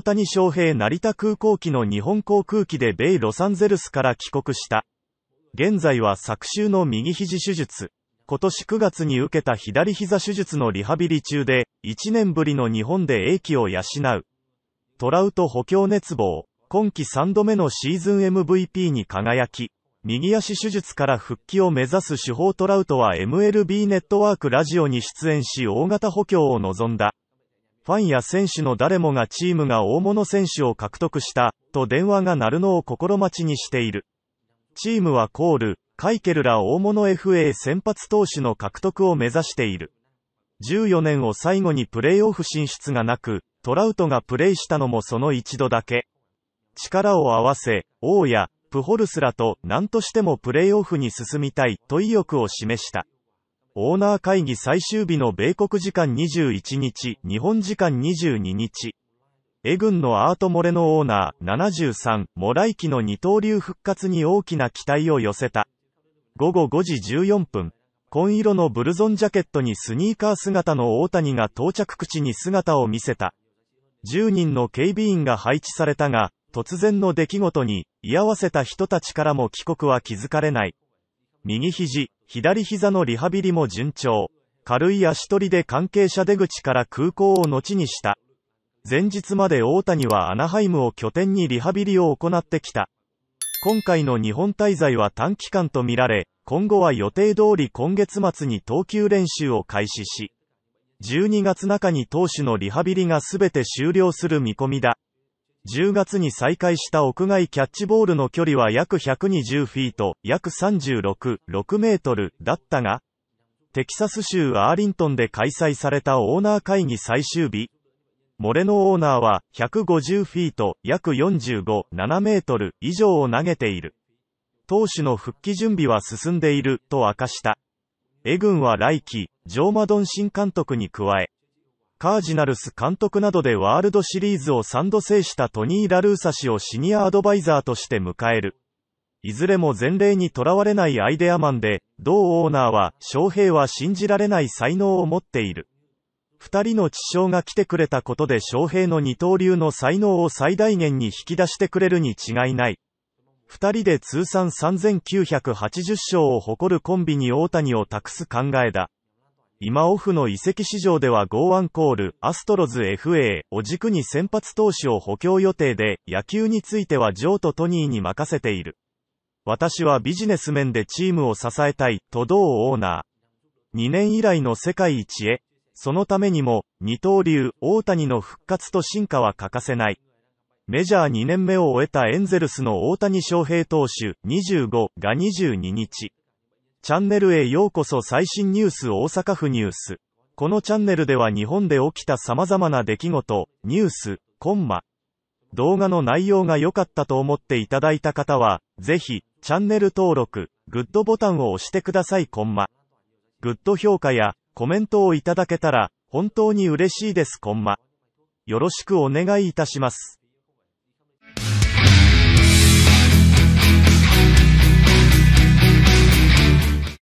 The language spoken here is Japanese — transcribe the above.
大谷翔平成田空港機の日本航空機で米ロサンゼルスから帰国した。現在は昨週の右肘手術、今年9月に受けた左膝手術のリハビリ中で、1年ぶりの日本で英気を養う。トラウト補強熱望、今季3度目のシーズン MVP に輝き、右足手術から復帰を目指す主砲トラウトは MLB ネットワークラジオに出演し大型補強を望んだ。ファンや選手の誰もがチームが大物選手を獲得した、と電話が鳴るのを心待ちにしている。チームはコール、カイケルら大物 FA 先発投手の獲得を目指している。14年を最後にプレーオフ進出がなく、トラウトがプレイしたのもその一度だけ。力を合わせ、王や、プホルスらと何としてもプレーオフに進みたいと意欲を示した。オーナー会議最終日の米国時間21日、日本時間22日。エ軍のアート・モレノオーナー73、モライキの二刀流復活に大きな期待を寄せた。午後5時14分、紺色のブルゾンジャケットにスニーカー姿の大谷が到着口に姿を見せた。10人の警備員が配置されたが、突然の出来事に、居合わせた人たちからも帰国は気づかれない。右肘、左膝のリハビリも順調。軽い足取りで関係者出口から空港を後にした。前日まで大谷はアナハイムを拠点にリハビリを行ってきた。今回の日本滞在は短期間とみられ、今後は予定通り今月末に投球練習を開始し、12月中に投手のリハビリがすべて終了する見込みだ。10月に再開した屋外キャッチボールの距離は約120フィート、約36、6メートルだったが、テキサス州アーリントンで開催されたオーナー会議最終日、モレノオーナーは150フィート、約45、7メートル以上を投げている。投手の復帰準備は進んでいる、と明かした。エ軍は来季、ジョーマドン新監督に加え、カージナルス監督などでワールドシリーズを3度制したトニー・ラルーサ氏をシニアアドバイザーとして迎える。いずれも前例にとらわれないアイデアマンで、同オーナーは、翔平は信じられない才能を持っている。二人の知将が来てくれたことで翔平の二刀流の才能を最大限に引き出してくれるに違いない。二人で通算3980勝を誇るコンビに大谷を託す考えだ。今オフの移籍市場ではゴーアンコール、アストロズ FA を軸に先発投手を補強予定で、野球についてはジョーとトニーに任せている。私はビジネス面でチームを支えたい、と同オーナー。2年以来の世界一へ、そのためにも、二刀流、大谷の復活と進化は欠かせない。メジャー2年目を終えたエンゼルスの大谷翔平投手25が22日。チャンネルへようこそ最新ニュース大阪府ニュース。このチャンネルでは日本で起きた様々な出来事、ニュース、コンマ。動画の内容が良かったと思っていただいた方は、ぜひ、チャンネル登録、グッドボタンを押してください、コンマ。グッド評価や、コメントをいただけたら、本当に嬉しいです、コンマ。よろしくお願いいたします。